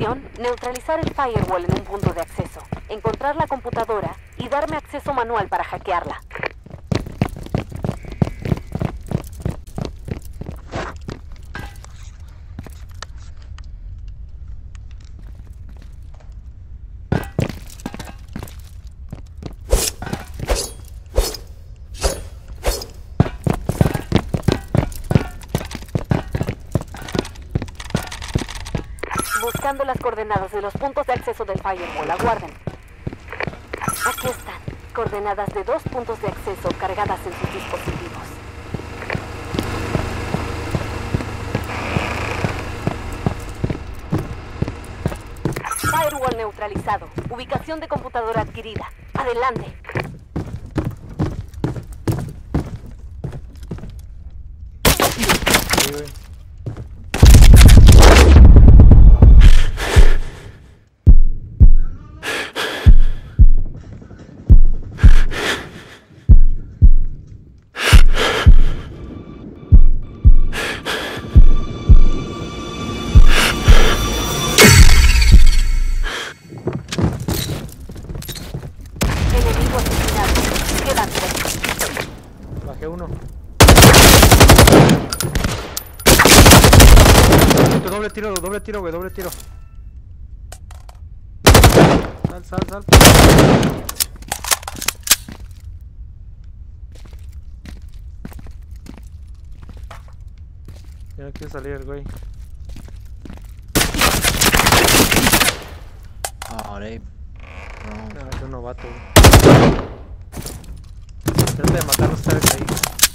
Neutralizar el firewall en un punto de acceso, encontrar la computadora y darme acceso manual para hackearla. Las coordenadas de los puntos de acceso del firewall. Aguarden. Aquí están. Coordenadas de dos puntos de acceso cargadas en sus dispositivos. Firewall neutralizado. Ubicación de computadora adquirida. Adelante. Doble tiro, güey, doble tiro. Sal, sal, sal. Ya no quiere salir el güey. Oh, they. Wrong. No, es un novato, güey. Trata de matar a los tres ahí.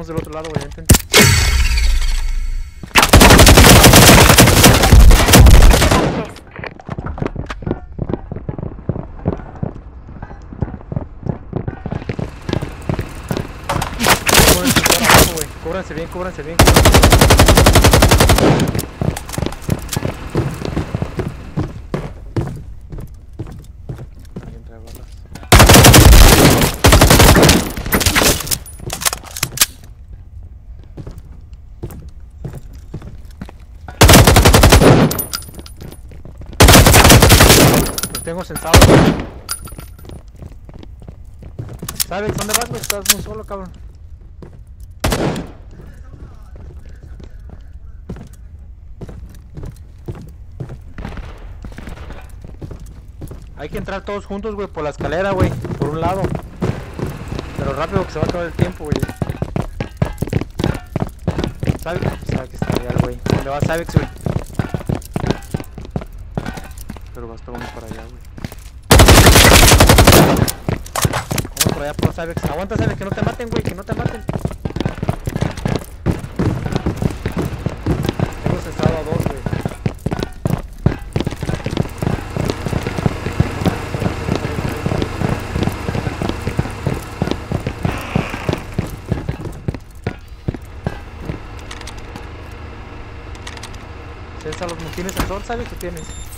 Vamos del otro lado, güey, tres. Cúbranse güey. Cúbranse bien, cúbranse bien. cúbranse. Alguien trae balas. Tengo censados. ¿Sabes dónde vas, güey? Estás muy solo, cabrón. Hay que entrar todos juntos, güey, por la escalera, güey. Por un lado. Pero rápido que se va a acabar el tiempo, güey. ¿Sabe? Sabe que está allá, el güey. ¿Dónde va Sabex, güey? Pero va a estar uno para allá, güey. Por allá por Sabex. Aguanta, Sabex, que no te maten, güey, que no te maten. Tengo cesado a dos, güey. Tienes sensor, ¿sabes qué tienes?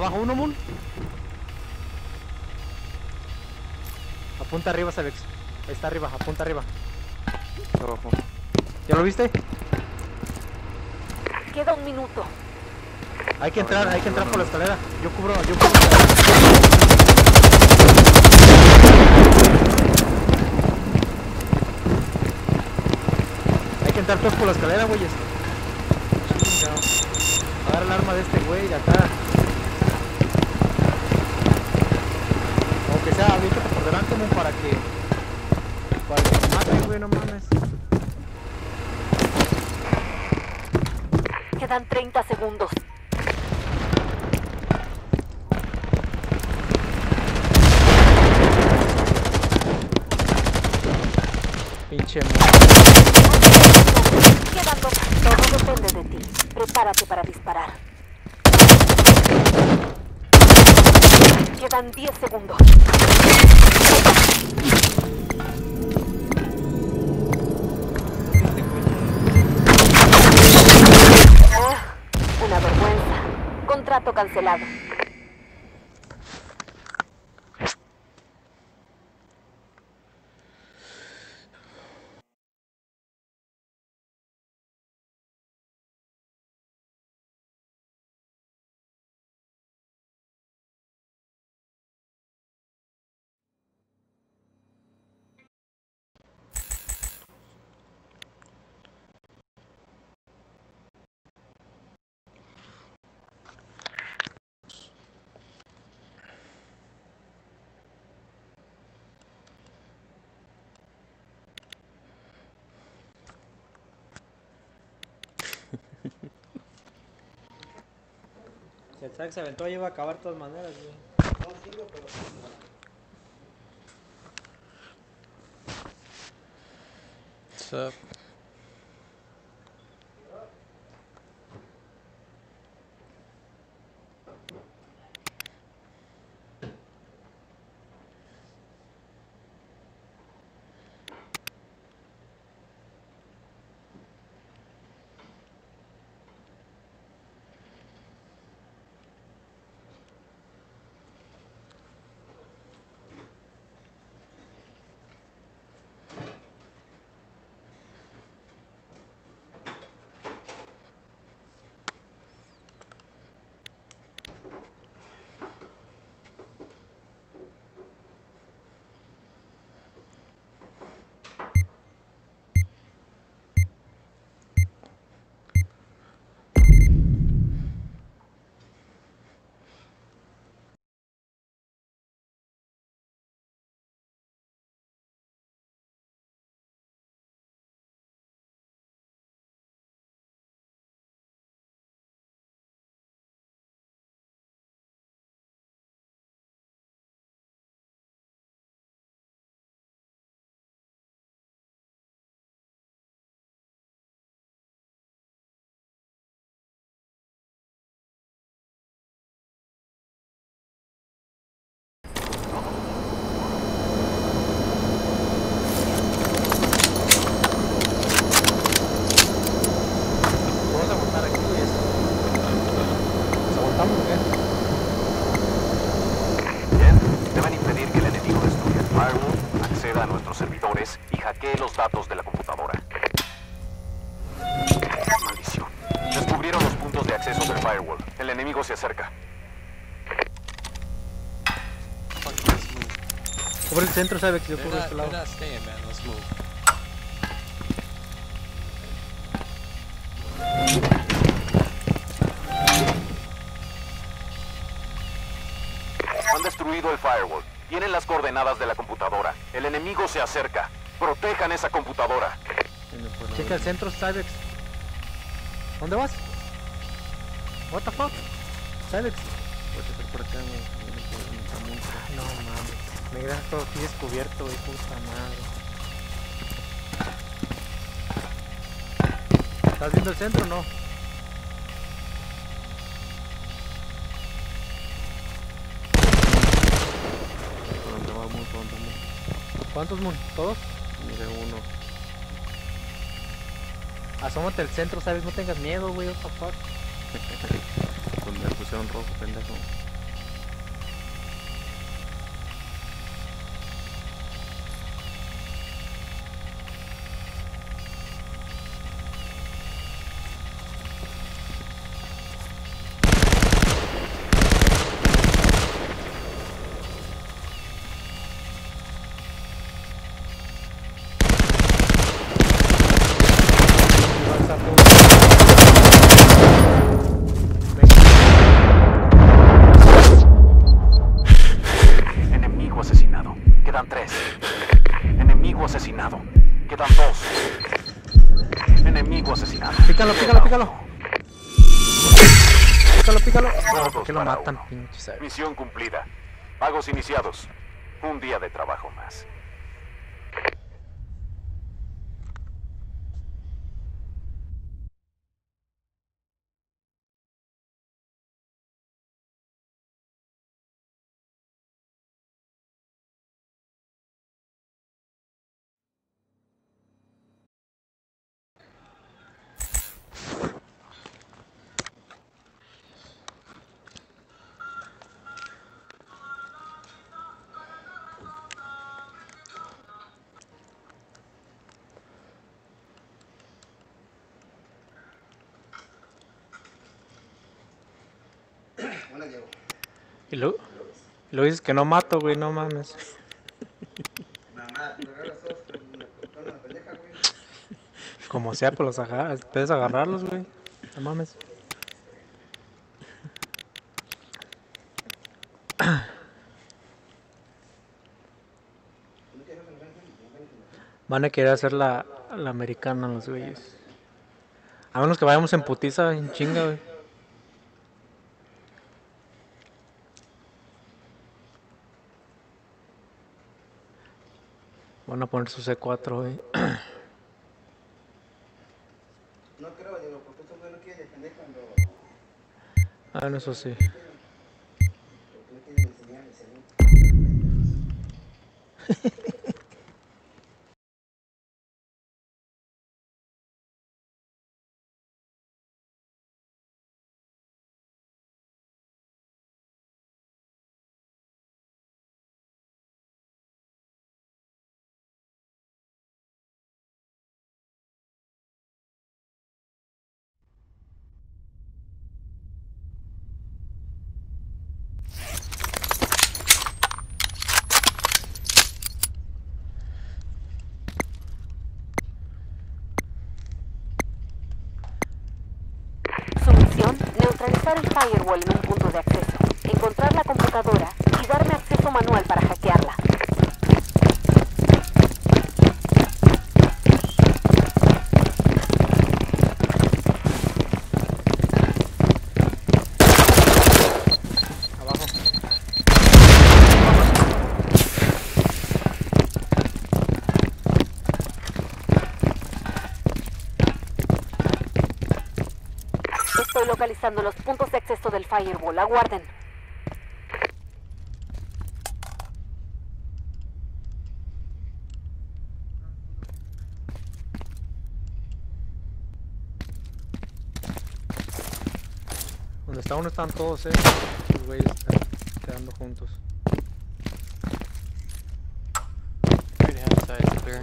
Abajo uno, Moon? Apunta arriba, Sabex. Ahí está arriba, apunta arriba. Abajo. ¿Ya lo viste? Queda un minuto. Hay que entrar, hay que entrar por la escalera. Yo cubro, yo cubro. Hay que entrar todos por la escalera, güeyes. Agarra el arma de este güey de acá. Aunque sea, mon, para que. Para que te mate, güey, no mames. Quedan 30 segundos. Pinche mon. Quedan dos. Todo depende de ti. Prepárate para disparar. Quedan 10 segundos. Ah, una vergüenza. Contrato cancelado. El track se aventó, iba a acabar de todas maneras, güey. What's up? Vamos a aguantar aquí, güey. esto. ¿Nos aguantamos o qué? Bien, deben impedir que el enemigo destruya el firewall, acceda a nuestros hackee los datos de la computadora. Maldición. Descubrieron los puntos de acceso del firewall. El enemigo se acerca. Cubre el centro, ¿sabe? Que yo cubro este lado. Han destruido el firewall. Tienen las coordenadas de la computadora. El enemigo se acerca. Protejan esa computadora. Checa el centro, Cybex. ¿Dónde vas? What the fuck? Cybex. por acá, güey. No mames. Me quedas todo aquí descubierto, güey. Puta madre. ¿Estás viendo el centro o no? ¿Cuántos, Moon? ¿Todos? Mire uno. Asómate al centro, ¿sabes? No tengas miedo, güey. What the fuck? Donde me pusieron rojo, pendejo. Quedan dos. Enemigo asesinado. Pícalo, pícalo, pícalo. Pícalo, pícalo. No, ¿por qué lo matan, pinche? Misión cumplida. Pagos iniciados. Un día de trabajo más. Y lo, lo dices que no mato, güey, no mames. Mamá. Como sea, pues los agarras, puedes agarrarlos, güey. No mames. Van a querer hacer la, la americana los güeyes. A menos que vayamos en putiza, en chinga, güey. Poner su C4, güey. No creo, digo, porque güey no quieren defender cuando. Ah, no, eso sí. Porque no el segundo. Su misión, el firewall en un punto de acceso, encontrar la computadora localizando los puntos de acceso del firewall. Aguarden. Donde está uno están todos, eh. Los güeyes están quedando juntos. Right hand side clear.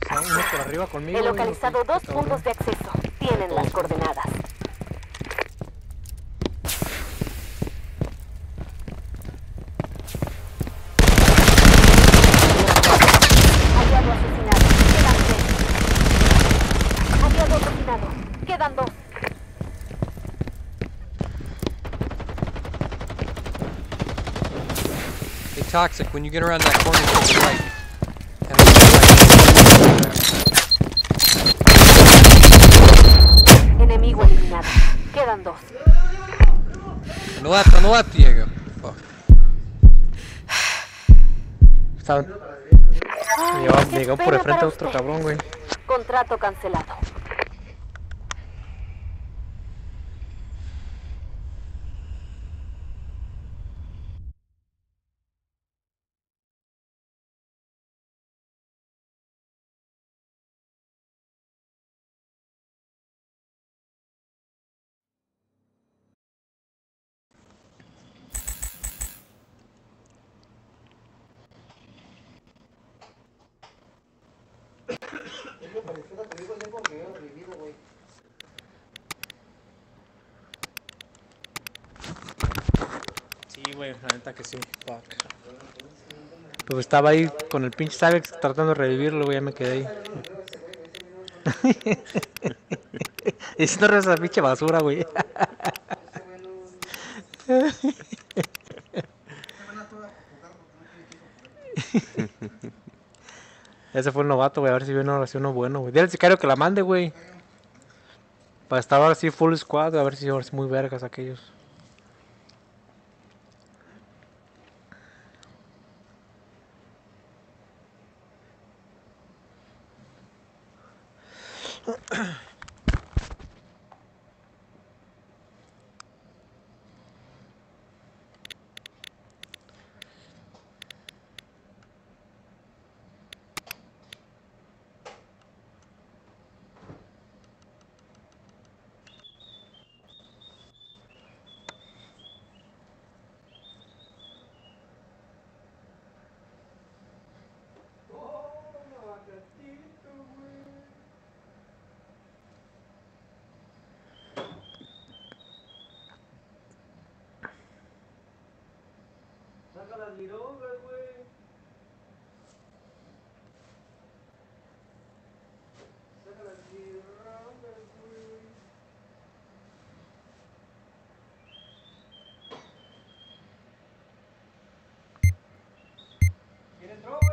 Está uno por arriba conmigo. He localizado dos puntos de acceso. Tienen las coordenadas. Aliado asesinado. Quedan tres. Asesinado. Quedan dos. Hey, Toxic, when you get around that corner to the right. Left, on the left, Diego. Fuck. Estaban. Llegó, qué llegó por el frente para otro cabrón, güey. Contrato cancelado. Es lo parecido te digo, es porque yo he revivido, güey. Sí, güey, la neta que sí. Fuck. Pues estaba ahí con el pinche Sabex tratando de revivirlo, güey, ya me quedé ahí. y si no esa pinche basura, güey. Ese fue el novato, güey, a ver si viene ahora sí uno bueno, güey. Dile al sicario que la mande, güey. Para estar ahora sí full squad, a ver si ahora muy vergas aquellos. ¿Quién entró,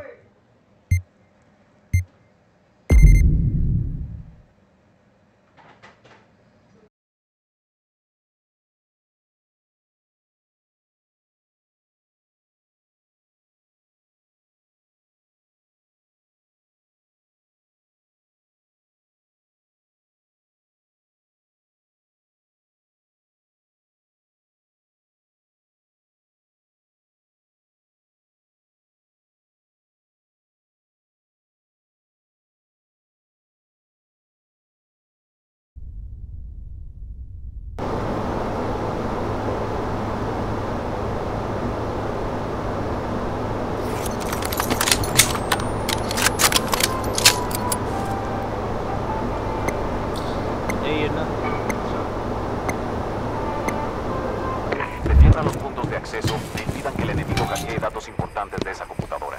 importantes de esa computadora.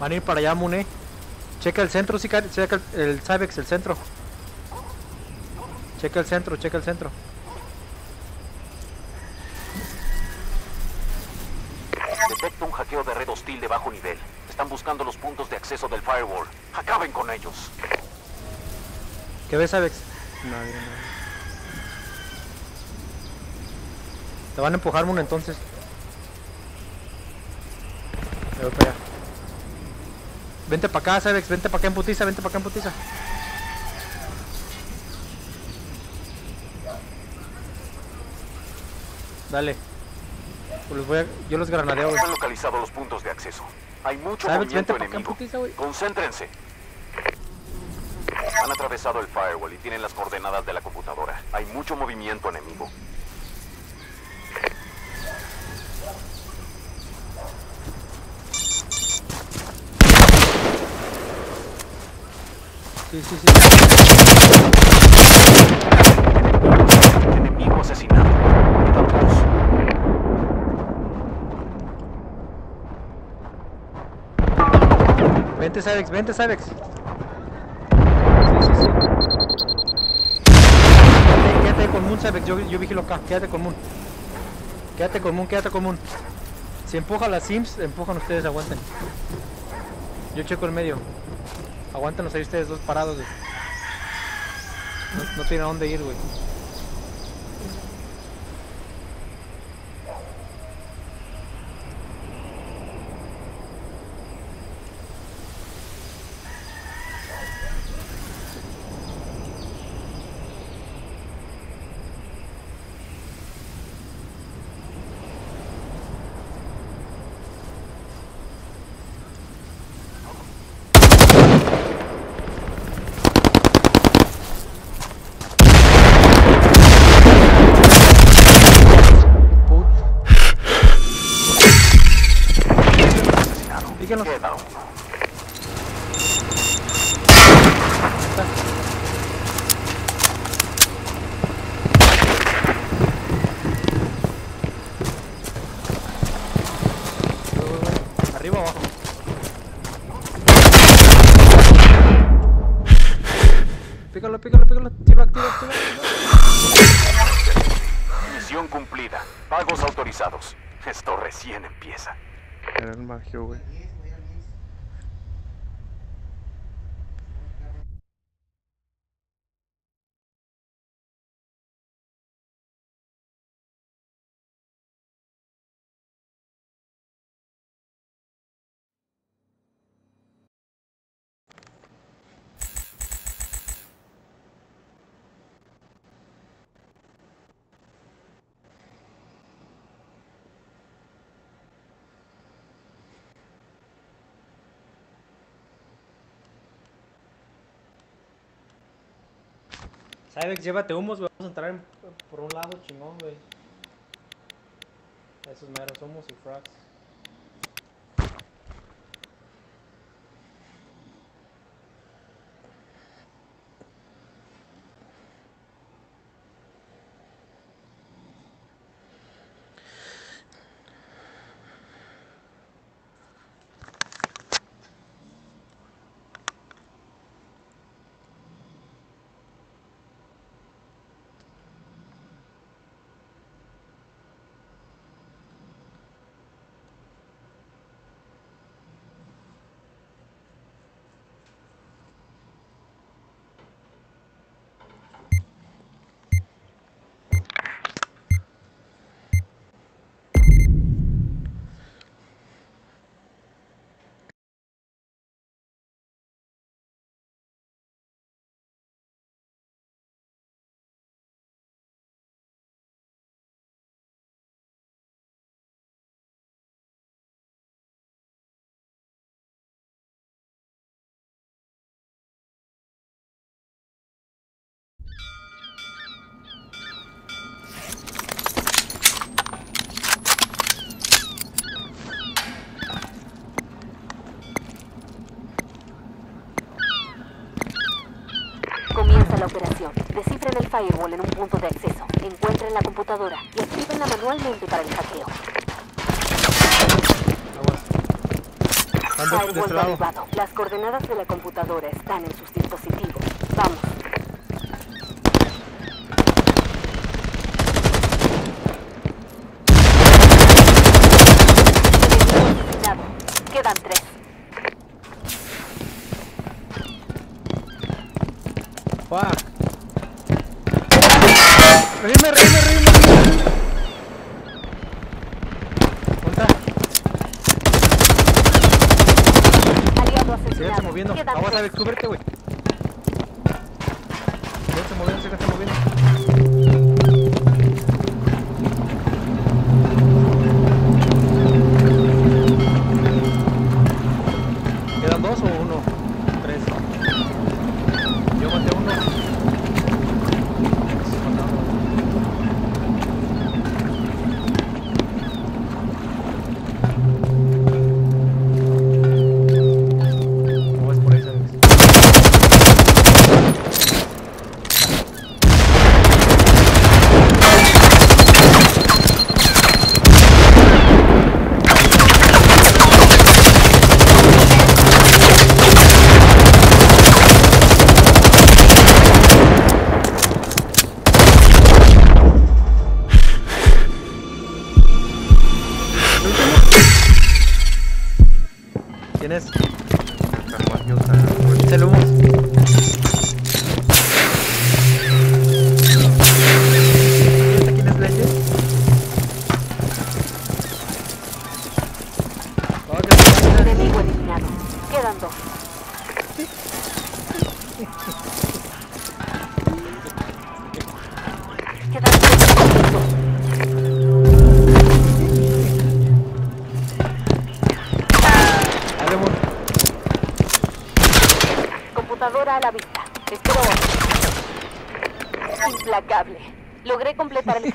Van a ir para allá, Mune. Checa el centro, sí, ca- checa el, el Cybex, el centro. Checa el centro, checa el centro. Detecto un hackeo de red hostil de bajo nivel. Están buscando los puntos de acceso del firewall. Acaben con ellos. ¿Qué ves, Cybex? Nadie, nadie. Te van a empujar, Mune, entonces. Me voy para allá. Vente para acá, Cybex, vente para acá en putiza, vente para acá en putiza. Dale. Pues los voy a- yo los granadeo, güey. Han localizado los puntos de acceso. Hay mucho ¿Sabes? movimiento Vente enemigo. putiza. Concéntrense. Han atravesado el firewall y tienen las coordenadas de la computadora. Hay mucho movimiento enemigo. Sí, sí, sí. Enemigo asesinado. Quedan dos. Vente, Cybex, vente, Cybex. Sí, sí, sí. Quédate, con Moon, Cybex. Yo, yo vigilo acá. Quédate con Moon. Quédate con Moon, quédate con Moon. Si empuja las Sims, empujan ustedes, aguanten. Yo checo el medio. Aguántenos ahí ustedes dos parados. No, no tienen a dónde ir, güey. El magio, güey. Cybex, llévate humos, güey. Vamos a entrar en- por un lado chingón, güey. Esos meros humos y frags. Firewall en un punto de acceso. Encuentren la computadora y actívenla manualmente para el hackeo. Firewall este lado. derribado. Las coordenadas de la computadora están en sus dispositivos. Vamos. Enemigo asignado. Quedan tres. Fuck. Reíme, reíme, reíme. ¿Dónde está? Aliado Síganse asesinado. Moviendo. Quedan Vamos a tres. ver, cúbrete, güey.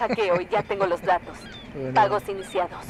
Hackeo y ya tengo los datos. Pagos iniciados.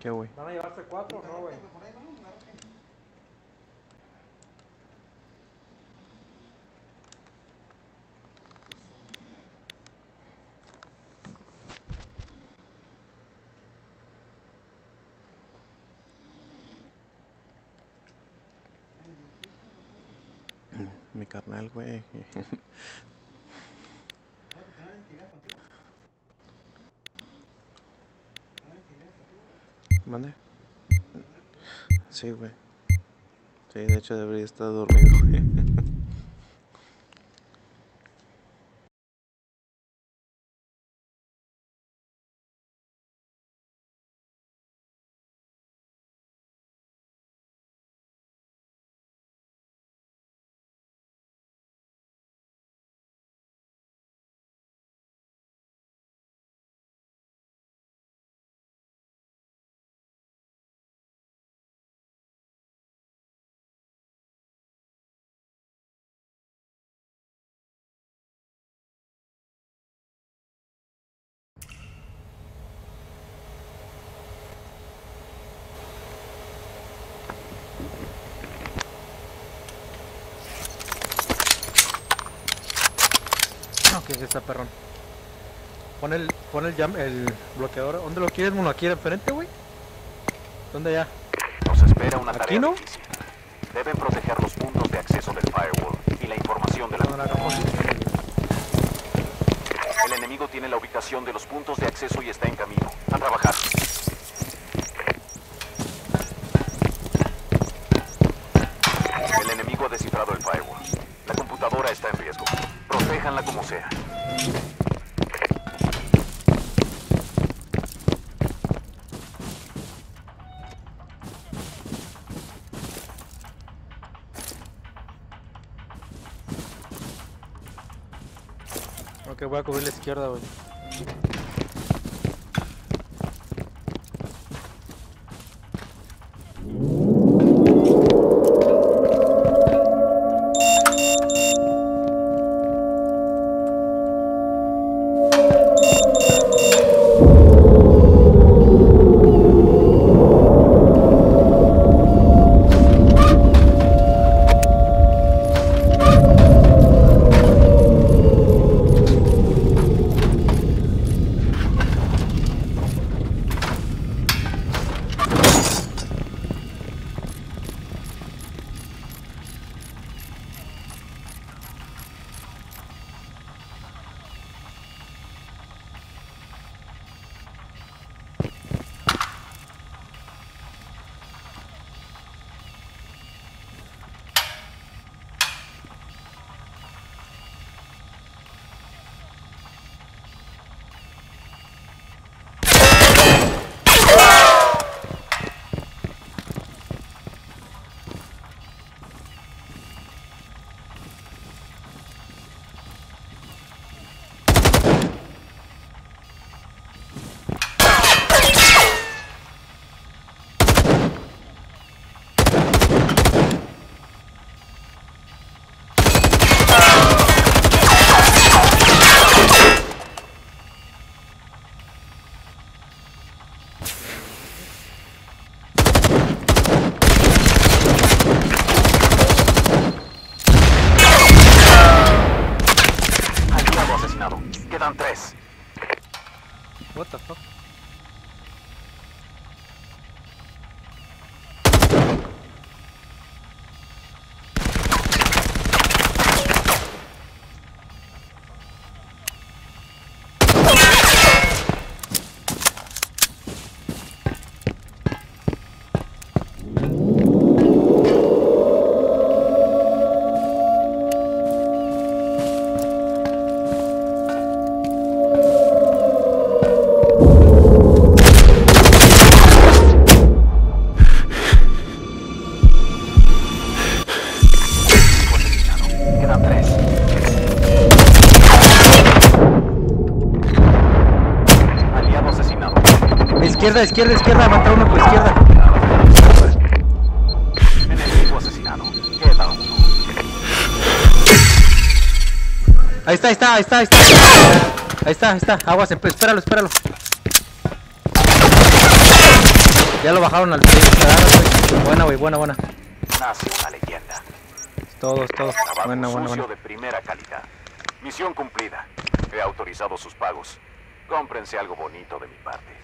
¿Qué, güey? ¿Van a llevarse cuatro o no, güey? Mi carnal, güey. ¿Mande? Sí, güey. Sí, de hecho debería estar dormido, güey. Ok, está perrón. Pon el, pon el jam, el bloqueador. ¿Dónde lo quieres, mono? ¿Aquí enfrente, güey? ¿Dónde ya? Nos espera una ¿Aquí tarea no? difícil. Deben proteger los puntos de acceso del firewall y la información de la No, hagamos. El enemigo tiene la ubicación de los puntos de acceso y está en camino. Voy a cubrir la izquierda, güey. Izquierda, izquierda, izquierda, mata uno por izquierda. Enemigo asesinado. Ahí está, ahí está, ahí está, ahí está. Ahí está, ahí está. Aguas, espéralo, espéralo. Ya lo bajaron al piso. Buena, güey, buena, buena. Nace una leyenda. Todos, todos. Buena, buena, buena. de primera calidad. Misión cumplida. He autorizado sus pagos. Cómprense algo bonito de mi parte.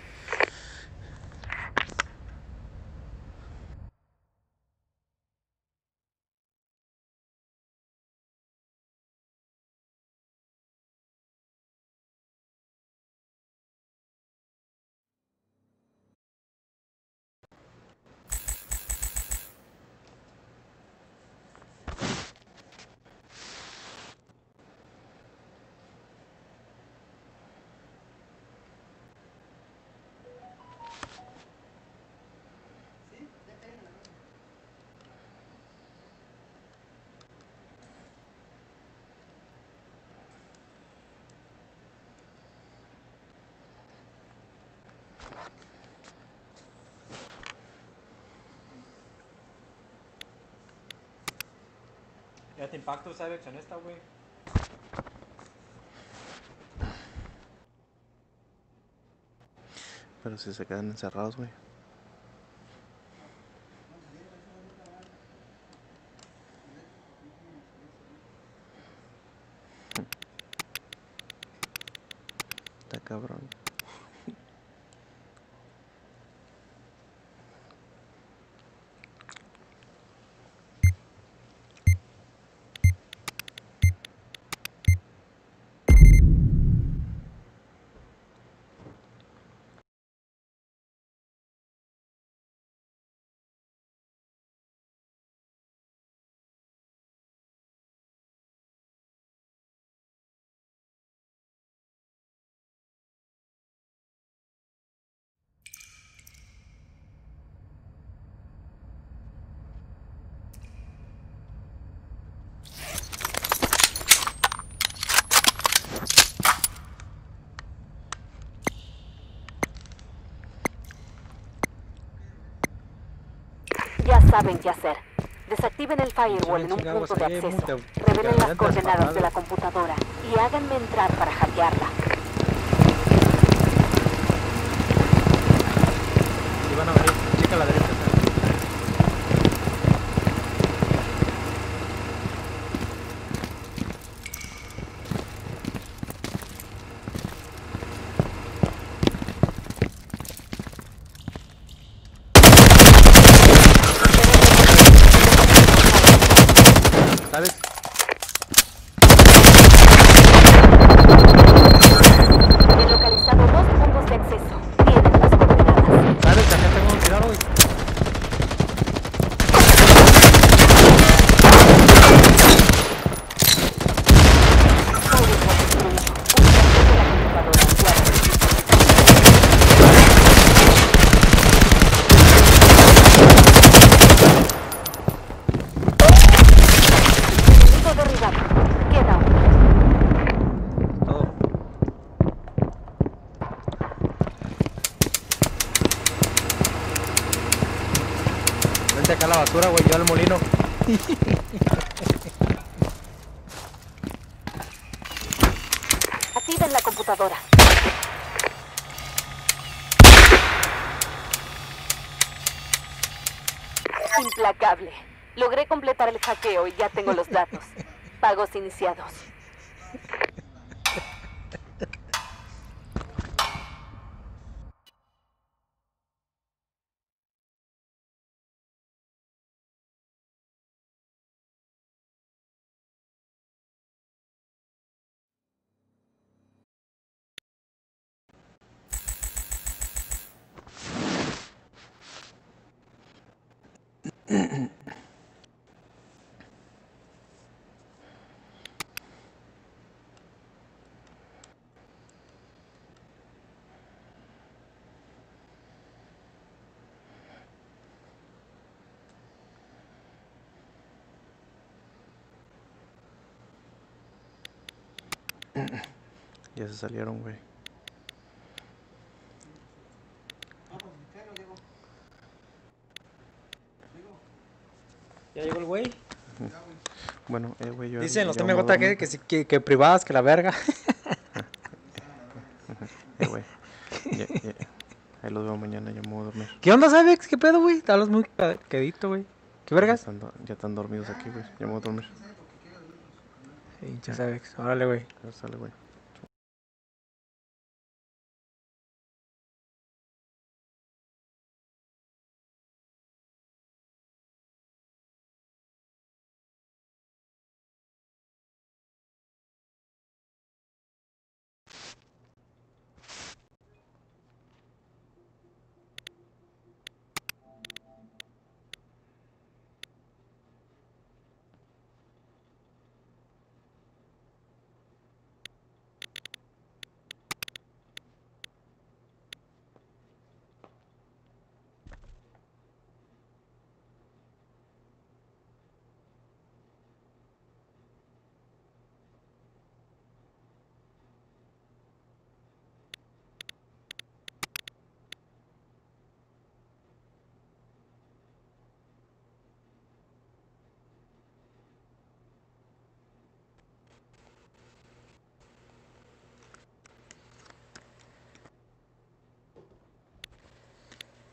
Ya te impacto, ¿sabes? En esta, güey. Pero si se quedan encerrados, güey. Está cabrón. Saben qué hacer. Desactiven el firewall en un punto de acceso. Revelen las coordenadas de la computadora y háganme entrar para hackearla. Y van a venir. Chica a la derecha. ¿Sabes? He localizado dos puntos de acceso. Tienen las coordenadas. ¿Sabes? Acá tengo un tirado, güey. Todo está destruido. Un tercio de la computadora. Guarden. Enemigo derribado. Queda uno. Todo. Vente acá a la basura, güey, yo al molino. Activen la computadora. Logré completar el hackeo y ya tengo los datos. Pagos iniciados. Ya se salieron, güey. Ya llegó el güey. Bueno, eh, güey, yo. Dicen los yo TMJ que, que, que, que privadas, que la verga. Eh, güey. Ahí los veo mañana, ya me voy a dormir. ¿Qué onda, Sabex? ¿Qué pedo, güey? Te hablas muy quedito, güey. ¿Qué Ya vergas? están, ya están dormidos aquí, güey. Ya me voy a dormir. Pinche Sabex. Órale, güey. Ya sale, güey.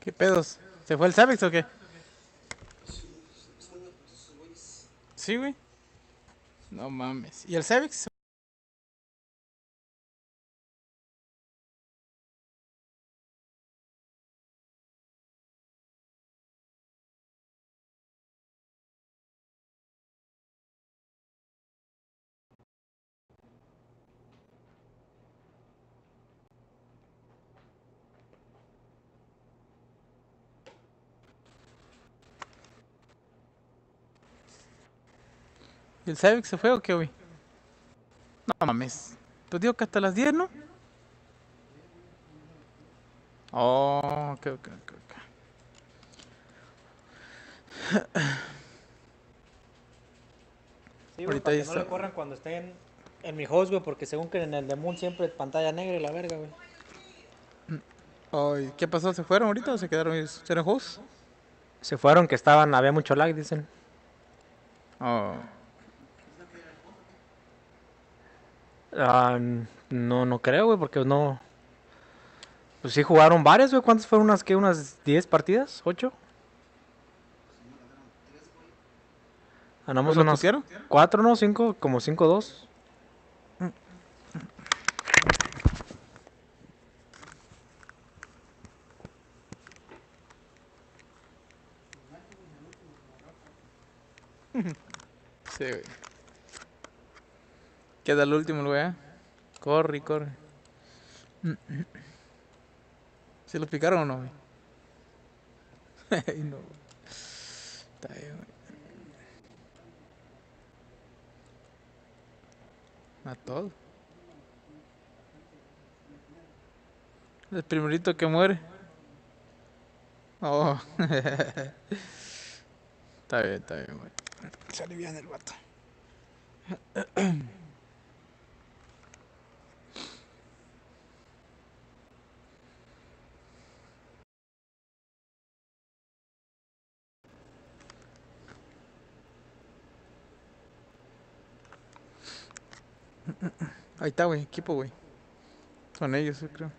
¿Qué pedos? ¿Se fue el Sabex o qué? Sí, güey. No mames. ¿Y el Sabex? El Sabex se fue o qué, güey? No mames. Tú digo que hasta las 10, ¿no? Oh, ok, ok, ok. ok. Sí, güey, Ahorita para ya que no le corran cuando estén en mi host, güey, porque según que en el de Moon siempre pantalla negra y la verga, güey. Ay, ¿Qué pasó? ¿Se fueron ahorita o se quedaron ellos? ¿Eran hosts? Se fueron que estaban, había mucho lag, dicen. Oh. Ah, no, no creo, güey, porque no. Pues sí jugaron varias, güey. ¿Cuántas fueron? ¿Unas qué? ¿Unas 10 partidas? ¿8? Ganamos ¿Lo unas? 4, ¿no? 5, como 5-2. Sí, güey. Queda el último. ¿eh? Corre, corre. ¿Se los picaron o no, güey? No. Está bien, güey. A. El primerito que muere. Oh. está bien, está bien, güey. Se alivian el vato. Ahí está, güey, equipo, güey. Son ellos, yo creo.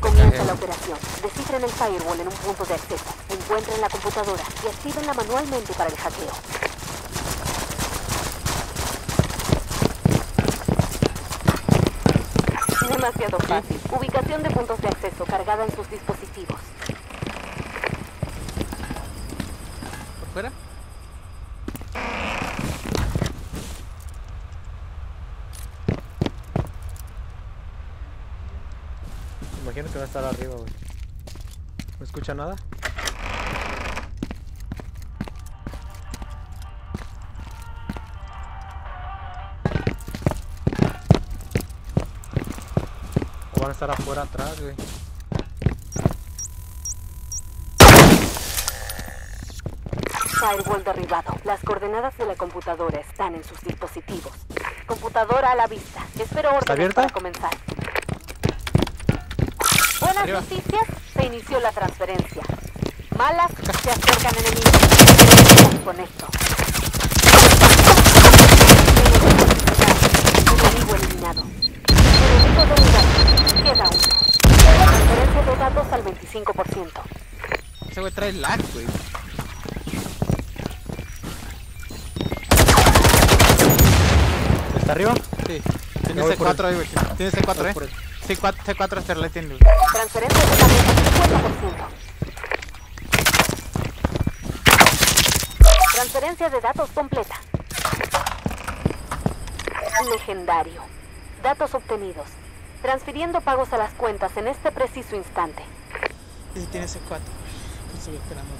Comienza la operación. Descifren el firewall en un punto de acceso. Encuentren la computadora y actívenla manualmente para el hackeo. Demasiado fácil. Ubicación de puntos de acceso cargada en sus dispositivos. ¿Por fuera? Que va a estar arriba, güey. ¿No escucha nada? O van a estar afuera atrás, güey. Firewall derribado. Las coordenadas de la computadora están en sus dispositivos. Computadora a la vista. Espero órdenes abierta? para comenzar. Buenas Arriba. noticias. Se inició la transferencia. Malas. Se acercan enemigos. Con esto. Enemigo eliminado. Enemigo derribado. Queda uno. Transferencia de datos al 25%. Ese güey trae lag, güey. ¿Está arriba? Sí. Tiene voy por C4 ahí, güey. Tiene C4, Voy eh. Por él. C4, C4 Starlight. Transferencia de datos al 50%. Transferencia de datos completa. Legendario. Datos obtenidos. Transfiriendo pagos a las cuentas en este preciso instante. Ese tiene C4, güey. Estoy esperando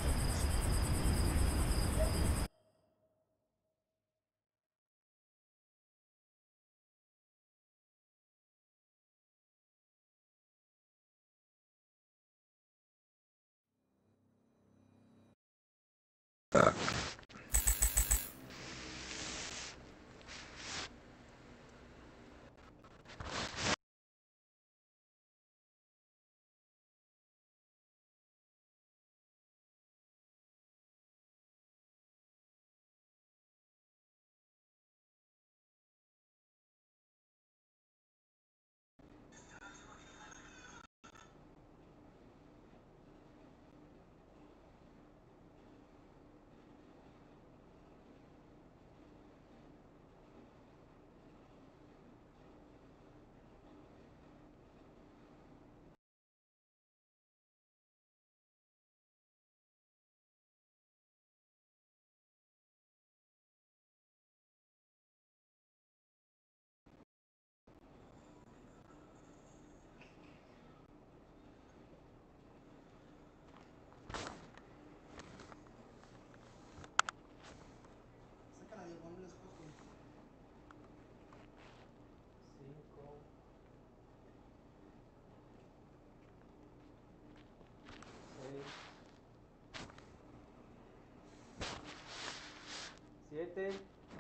7,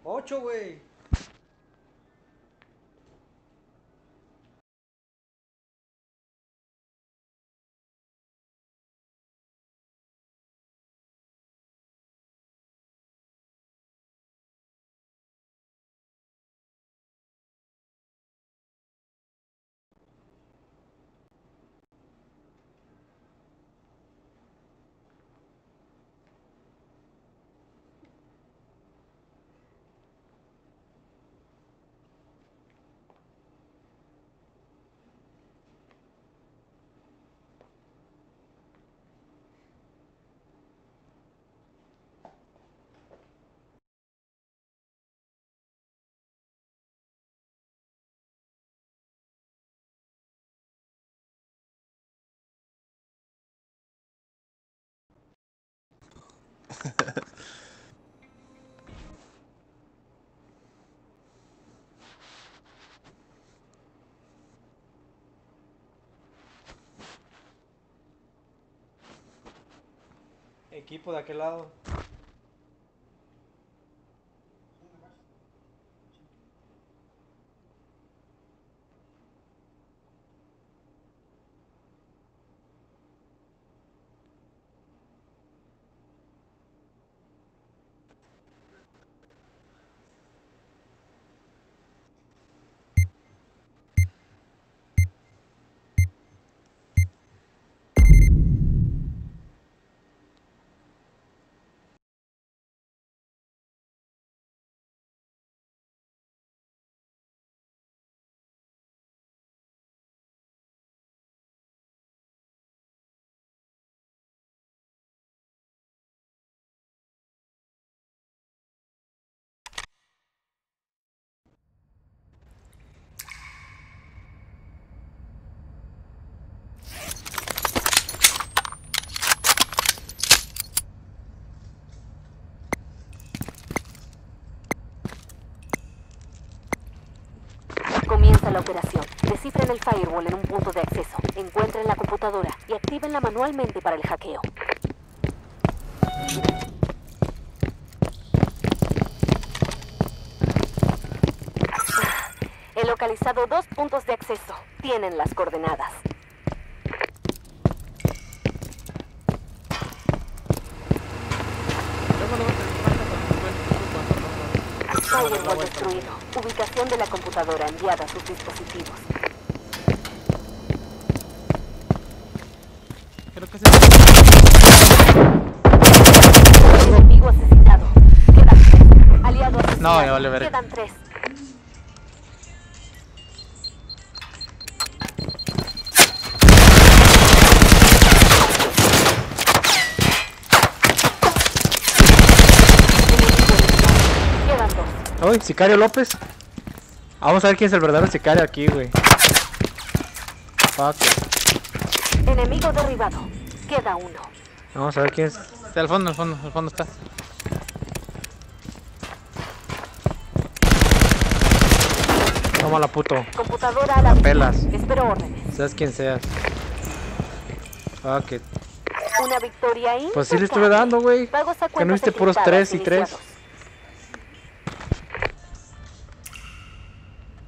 8, güey. Equipo de aquel lado. La operación. Descifren el firewall en un punto de acceso. Encuentren la computadora y actívenla manualmente para el hackeo. He localizado dos puntos de acceso. Tienen las coordenadas. Firewall destruido. Ubicación de la computadora enviada a sus dispositivos. Creo que se... Enemigo asesinado. Quedan tres. Aliado asesinado. No, ya vale. Quedan tres. Uy, Sicario López. Vamos a ver quién es el verdadero sicario aquí, güey. Fuck. Enemigo derribado. Queda uno. Vamos a ver quién es. Está al fondo, al fondo, al fondo está. Tómala, puto. Computadora a la La pelas. Espero órdenes. Seas quien seas. Fuck it. Una victoria. Pues sí le estuve dando, güey. Que no viste puros encriptadas 3 y 3.